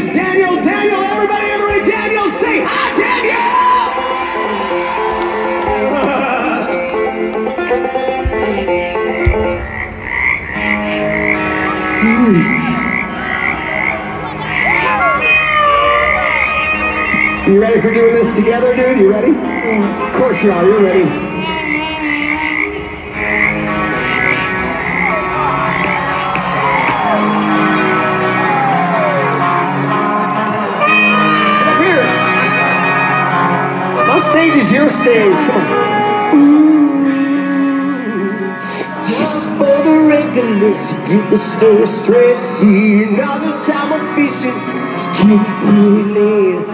He's Daniel. Daniel, everybody, everybody, Daniel, say hi, Daniel! You ready for doing this together, dude? You ready? Of course you are. You're ready. The regulars to get the story straight. Be another time of fishing, just keep pretty late.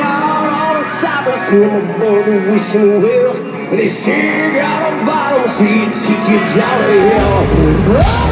Out on the cyber sim aboard the wishing well. They say got a bottom seat, take you down the hill.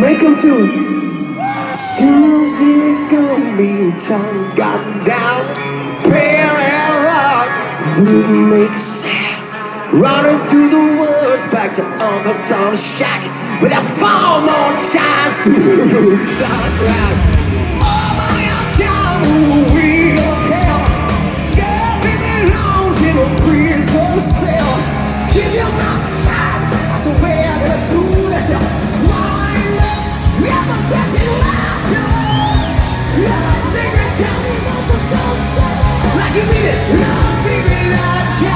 Make them do it. It gonna be time got down, prayer and rock would make sound. Running through the woods back to Uncle Tom's shack with that full moon shines through the the. Oh my will tell. In a prison cell. Keep your mouth shut, Tell me what Like you it. No secret, I just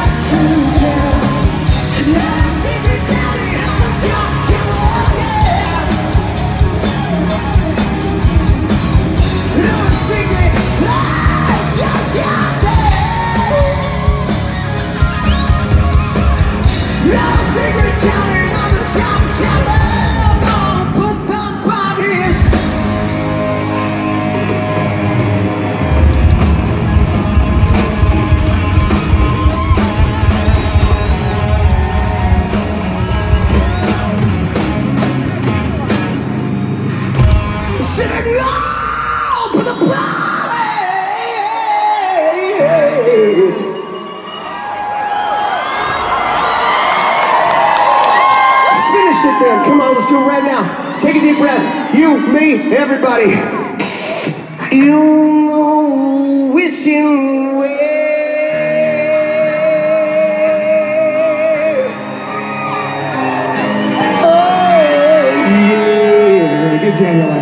Finish. Come on, let's do it right now. Take a deep breath. You, me, everybody. You know, wishing well. Oh, yeah. Give Daniel